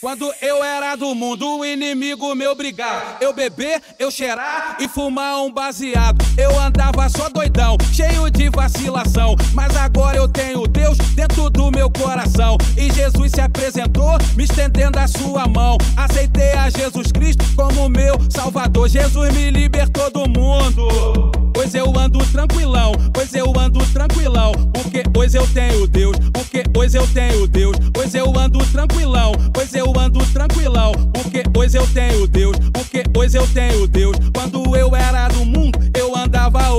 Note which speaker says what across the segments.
Speaker 1: Quando eu era do mundo, o inimigo me obrigava. Eu beber, eu cheirar e fumar um baseado. Eu andava só doidão, cheio de vacilação. Mas agora eu tenho Deus dentro do meu coração. E Jesus se apresentou, me estendendo a sua mão. Aceitei a Jesus Cristo como meu Salvador. Jesus me libertou do mundo. Pois eu ando tranquilão, pois eu ando tranquilão. Porque hoje eu tenho Deus, porque hoje eu tenho Deus. Pois eu ando tranquilão,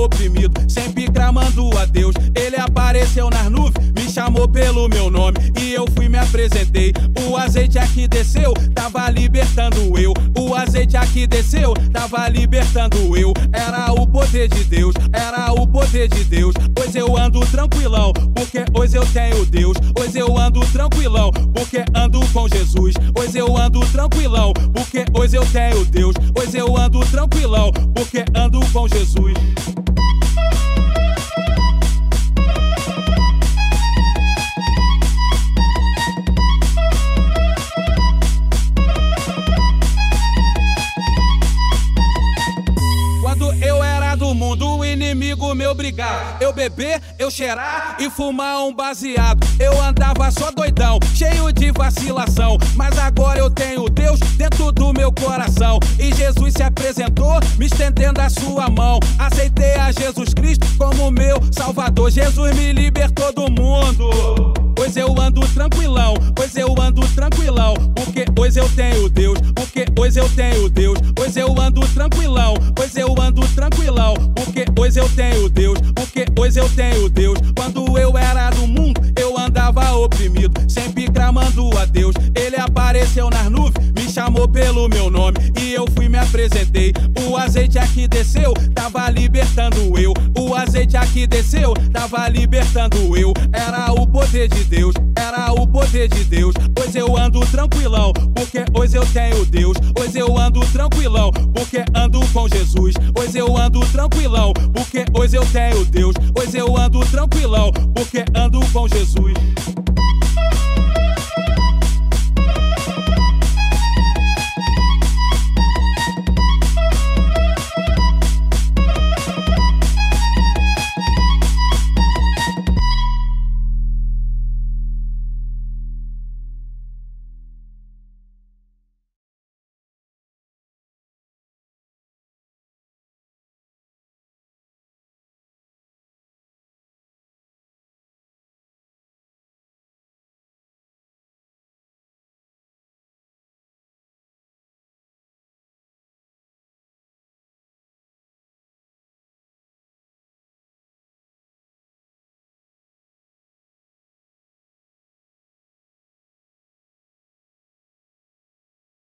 Speaker 1: oprimido, sempre clamando a Deus. Ele apareceu nas nuvens, me chamou pelo meu nome e eu fui me apresentei. O azeite aqui desceu, tava libertando eu. O azeite aqui desceu, tava libertando eu. Era o poder de Deus, era o poder de Deus. Pois eu ando tranquilão, porque hoje eu tenho Deus. Hoje eu ando tranquilão, porque ando com Jesus. Hoje eu ando tranquilão, porque hoje eu tenho Deus. Hoje eu ando tranquilão, porque ando com Jesus. Inimigo me obrigava. Eu beber, eu cheirar e fumar um baseado. Eu andava só doidão, cheio de vacilação. Mas agora eu tenho Deus dentro do meu coração. E Jesus se apresentou, me estendendo a sua mão. Aceitei a Jesus Cristo como meu Salvador. Jesus me libertou do mundo. Pois eu ando tranquilão, pois eu ando tranquilão. Porque hoje eu tenho Deus, porque hoje eu tenho Deus. Pois eu ando tranquilão, pelo meu nome e eu fui me apresentei. O azeite aqui desceu, tava libertando eu. O azeite aqui desceu, tava libertando eu. Era o poder de Deus, era o poder de Deus. Pois eu ando tranquilão, porque hoje eu tenho Deus. Hoje eu ando tranquilão, porque ando com Jesus. Hoje eu ando tranquilão, porque hoje eu tenho Deus. Hoje eu ando tranquilão, porque ando com Jesus.